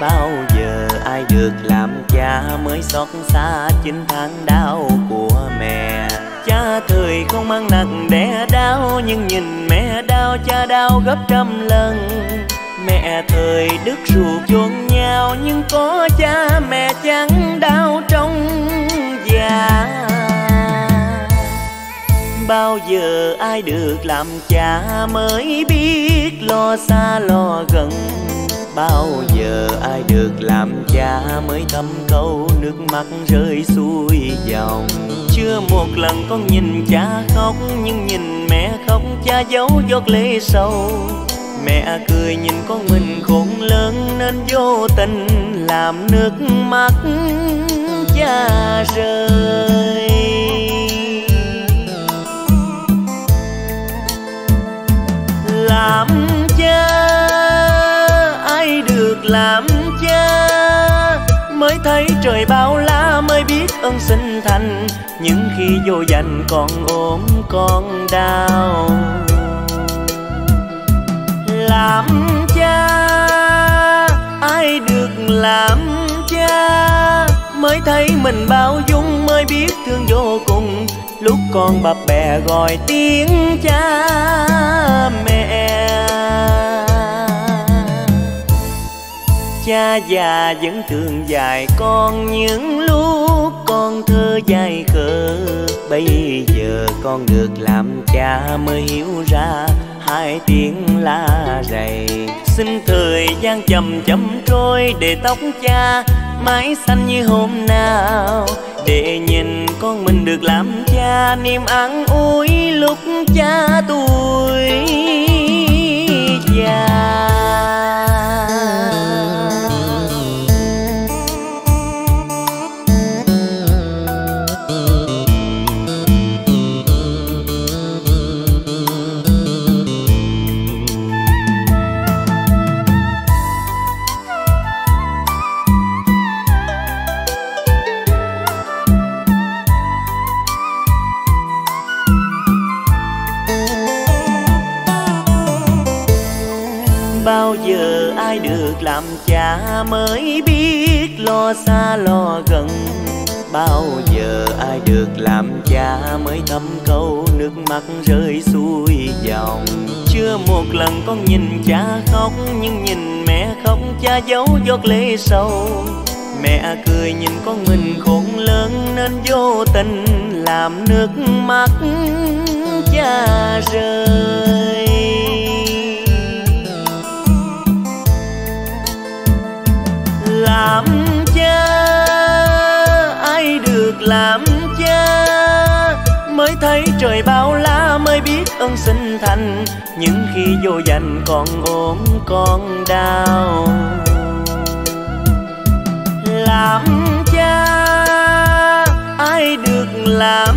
bao giờ ai được làm cha mới xót xa chín tháng đau của mẹ. Cha thời không mang nặng đẻ đau, nhưng nhìn mẹ đau, cha đau gấp trăm lần. Mẹ thời đứt ruột chôn nhau, nhưng có cha mẹ chẳng đau trong già bao giờ ai được làm cha mới biết lo xa lo gần bao giờ ai được làm cha mới tâm câu nước mắt rơi xuôi dòng. Chưa một lần con nhìn cha khóc, nhưng nhìn mẹ khóc, cha giấu giọt lệ sâu mẹ cười nhìn con mình khôn lớn, nên vô tình làm nước mắt cha rơi. Trời bao la mới biết ơn sinh thành. Những khi vô danh còn ốm con đau. Làm cha, ai được làm cha? Mới thấy mình bao dung, mới biết thương vô cùng. Lúc con bập bẹ gọi tiếng cha, mẹ cha già vẫn thường dài. Con những lúc con thơ dài khờ, bây giờ con được làm cha mới hiểu ra. Hai tiếng la rầy, xin thời gian chậm chậm trôi để tóc cha mãi xanh như hôm nào. Để nhìn con mình được làm cha, niềm an ủi lúc cha tuổi già. Ai được làm cha mới biết lo xa lo gần. Bao giờ ai được làm cha mới thấm câu nước mắt rơi xuôi dòng. Chưa một lần con nhìn cha khóc, nhưng nhìn mẹ khóc, cha giấu giọt lệ sâu. Mẹ cười nhìn con mình khôn lớn, nên vô tình làm nước mắt cha rơi. Con xin thành những khi vô dành còn ốm, con đau. Làm cha, ai được làm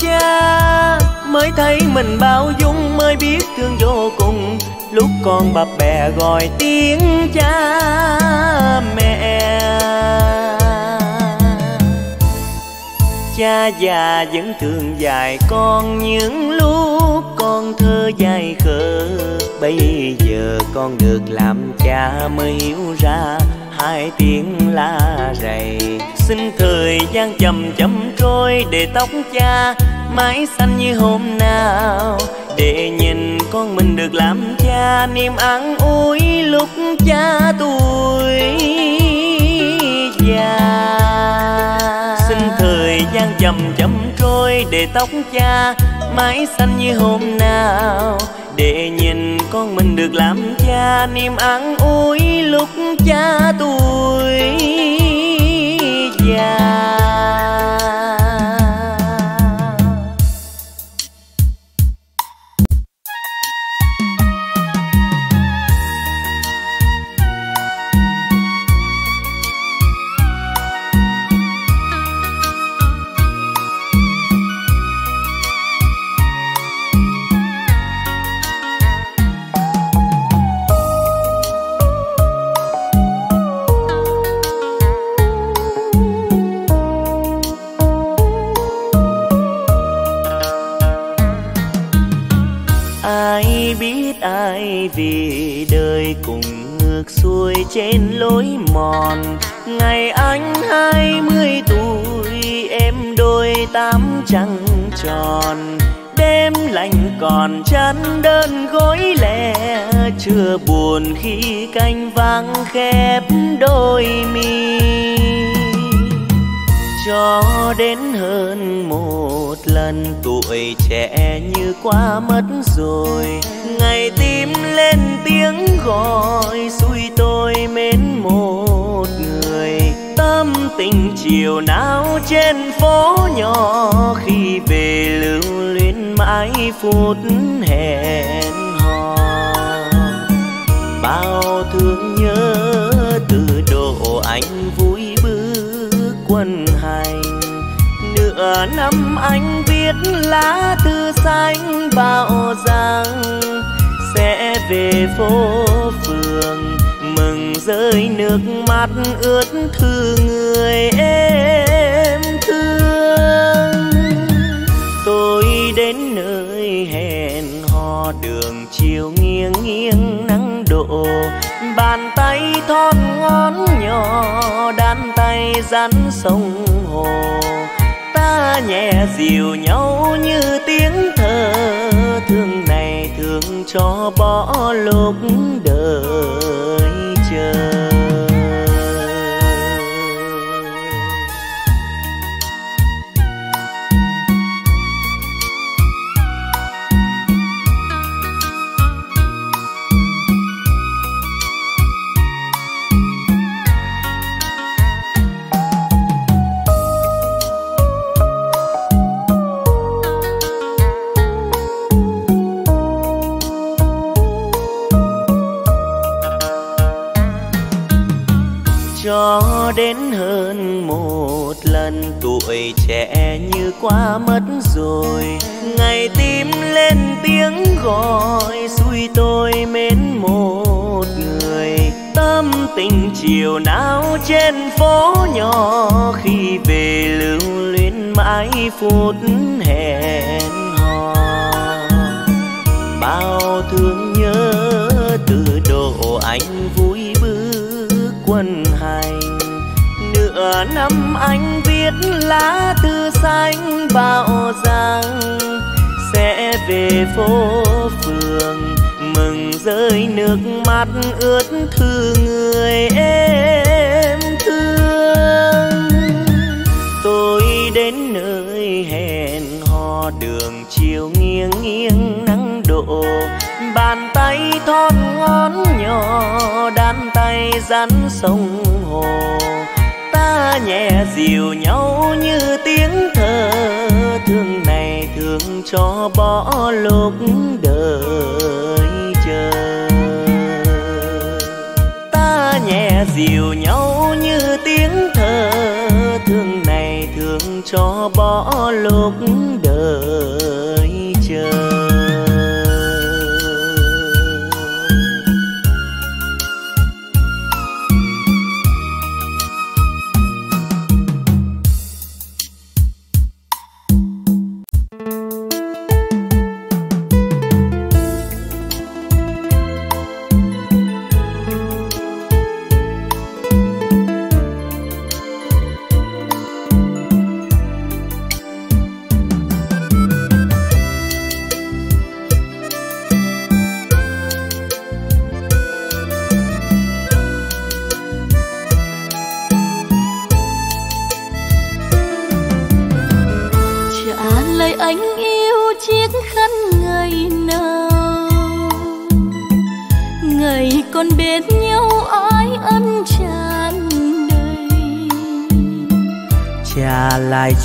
cha? Mới thấy mình bao dung, mới biết thương vô cùng. Lúc con bập bẹ gọi tiếng cha, mẹ. Cha già vẫn thường dạy con những lúc dai khờ bây giờ con được làm cha mới hiểu ra, hai tiếng la rầy. Xin thời gian chậm chậm trôi để tóc cha mãi xanh như hôm nào. Để nhìn con mình được làm cha, niềm an ủi lúc cha tuổi già. Xin thời gian chậm chậm trôi để tóc cha mãi xanh như hôm nào. Để nhìn con mình được làm cha, niềm an ủi lúc cha tuổi già. Trên lối mòn. Ngày anh hai mươi tuổi, em đôi tám trăng tròn. Đêm lạnh còn chăn đơn gối lẻ, chưa buồn khi canh vắng khép đôi mi. Cho đến hơn một một lần, tuổi trẻ như qua mất rồi. Ngày tim lên tiếng gọi, xui tôi mến một người. Tâm tình chiều nào trên phố nhỏ, khi về lưu luyến mãi phút hẹn hò. Bao thương nhớ từ độ anh vui nửa năm anh viết lá thư xanh bảo rằng sẽ về phố phường, mừng rơi nước mắt ướt thư người em thương. Tôi đến nơi hẹn hò đường chiều nghiêng nghiêng nắng độ bàn tay thon ngón nhỏ, đan tay rắn sông hồ ta nhẹ dịu nhau như tiếng thơ. Thương này thương cho bỏ lúc đời. Lần, tuổi trẻ như qua mất rồi. Ngày tim lên tiếng gọi xui tôi mến một người. Tâm tình chiều nào trên phố nhỏ, khi về lưu luyến mãi phút hẹn hò. Bao thương nhớ từ độ anh vui bước quân nửa năm anh viết lá thư xanh bảo rằng sẽ về phố phường, mừng rơi nước mắt ướt thư người em thương. Tôi đến nơi hẹn hò đường chiều nghiêng nghiêng nắng độ bàn tay thon ngón nhỏ, đan tay rắn sông hồ ta nhẹ dịu nhau như tiếng thơ thương này thương cho bỏ lúc đời chờ ta nhẹ dịu nhau như tiếng thơ thương này thương cho bỏ lúc đời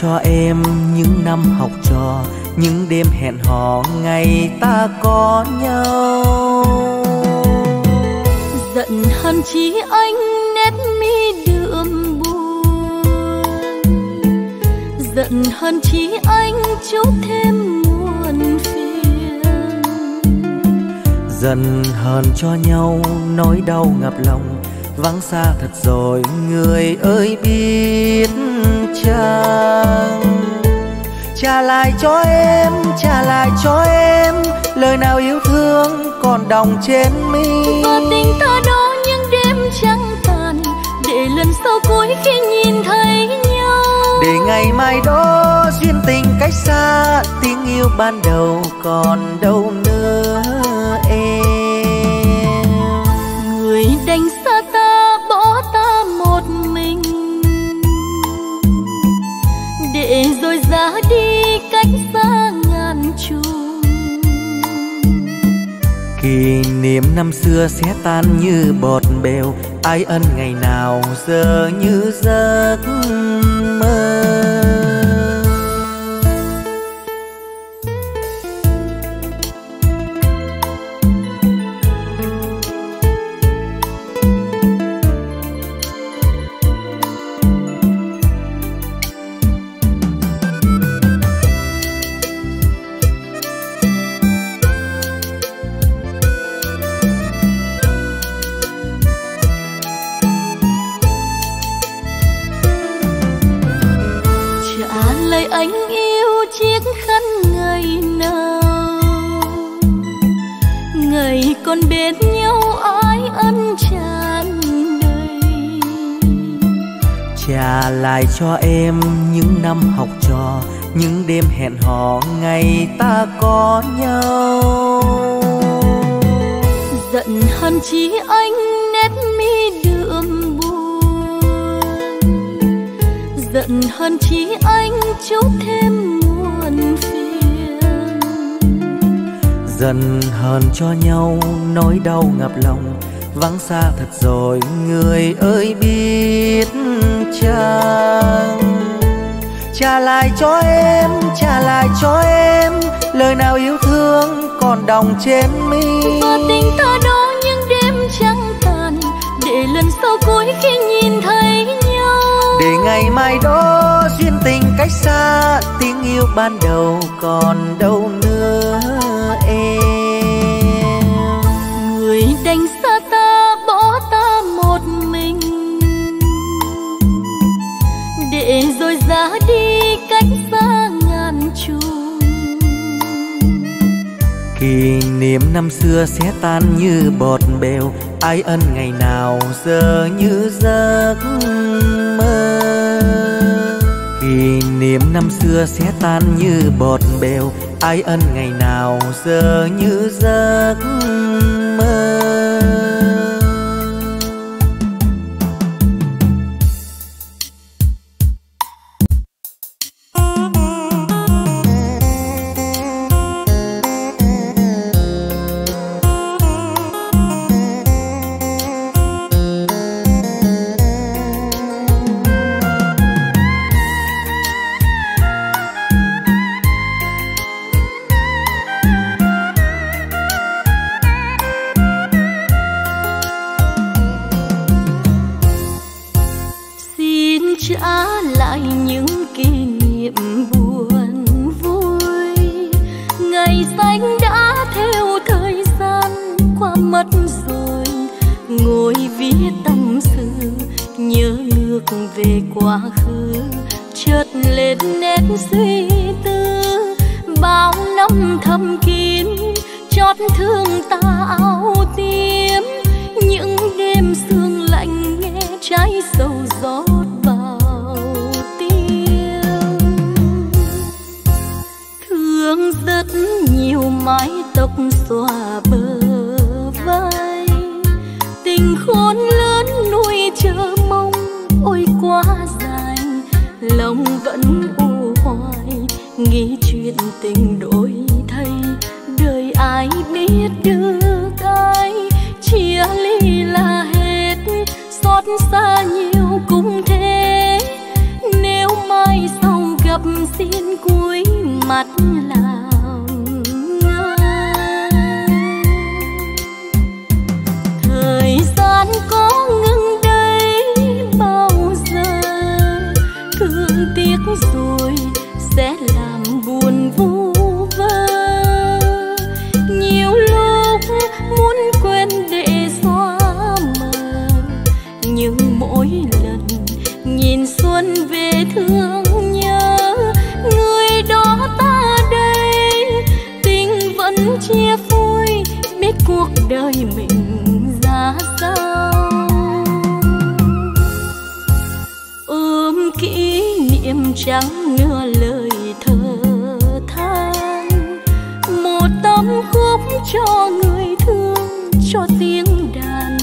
cho em những năm học trò những đêm hẹn hò ngày ta có nhau. Giận hờn chí anh nét mi đượm buồn. Giận hờn chí anh chút thêm muộn phiền. Dần hờn cho nhau nỗi đau ngập lòng vắng xa thật rồi người ơi biết chăng trả lại cho em trả lại cho em lời nào yêu thương còn đọng trên mi. Và tình ta đó những đêm trắng tàn để lần sau cuối khi nhìn thấy nhau. Để ngày mai đó duyên tình cách xa tiếng yêu ban đầu còn đâu nữa năm xưa sẽ tan như bọt bèo, ai ân ngày nào giờ như giấc mơ. Lại cho em những năm học trò những đêm hẹn hò ngày ta có nhau. Giận hơn chi anh nét mi đường buồn. Giận hơn chi anh chút thêm giận hơn cho nhau nỗi đau ngập lòng. Vắng xa thật rồi người ơi biết chăng? Trả lại cho em trả lại cho em lời nào yêu thương còn đọng trên mi. Và tình ta đó những đêm trắng tàn để lần sau cuối khi nhìn thấy nhau. Để ngày mai đó duyên tình cách xa tiếng yêu ban đầu còn đâu nữa em người đánh xa ta, bỏ ta một mình. Để rồi ra đi cách xa ngàn trùng. Kỷ niệm năm xưa sẽ tan như bọt bèo, ai ân ngày nào giờ như giấc mơ niệm năm xưa sẽ tan như bọt bèo. Ai ân ngày nào giờ như giấc mơ? Nhớ ngược về quá khứ chợt lên nét suy tư. Bao năm thầm kín, chót thương ta áo tím. Những đêm sương lạnh nghe trái sầu rót vào tim. Thương rất nhiều mái tóc xòa bờ chuyện tình đổi thay. Đời ai biết được ai, chia ly là hết. Xót xa nhiều cũng thế. Nếu mai sau gặp xin cuối mặt lại chẳng nửa lời thơ than. Một tấm khúc cho người thương, cho tiếng đàn.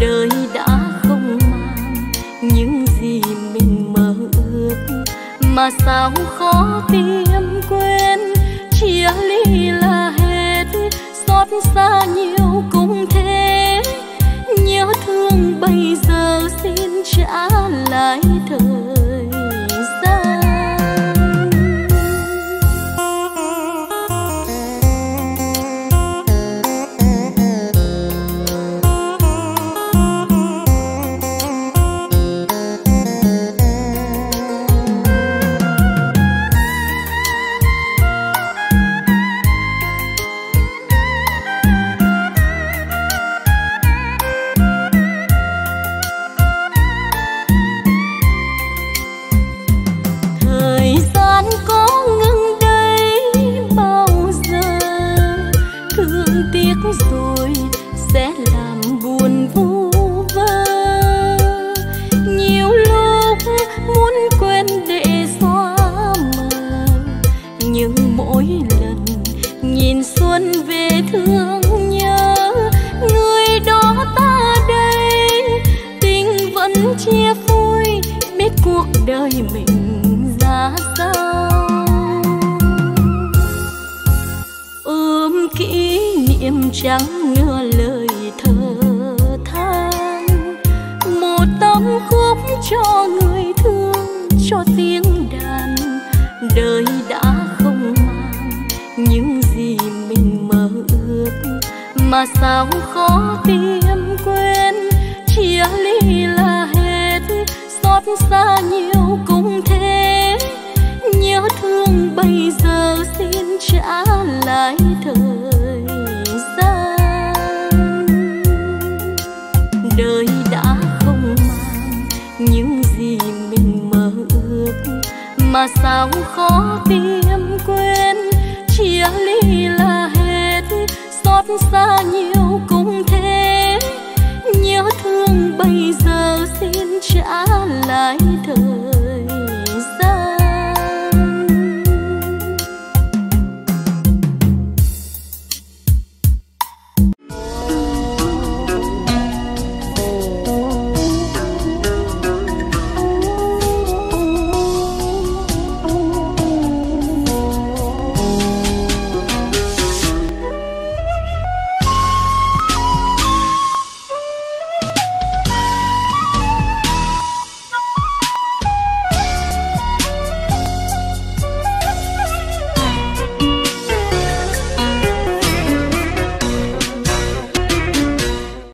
Đời đã không mang những gì mình mơ ước, mà sao khó tìm quên. Chia ly là hết, xót xa nhiều cũng thế. Nhớ thương bây giờ xin trả lại thời xa nhiều cũng thế. Nhớ thương bây giờ xin trả lại thời gian. Đời đã không mang những gì mình mơ ước, mà sao khó tìm quên. Chia ly là hết, xót xa nhiều trả lại thời